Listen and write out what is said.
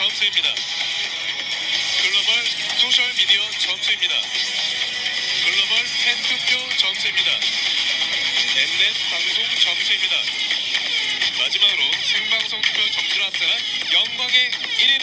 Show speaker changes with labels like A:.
A: 점수입니다. 글로벌 소셜 미디어 점수입니다. 글로벌 팬투표 점수입니다. 엠넷 방송 점수입니다. 마지막으로 생방송 투표 점수를 합산한 영광의 1위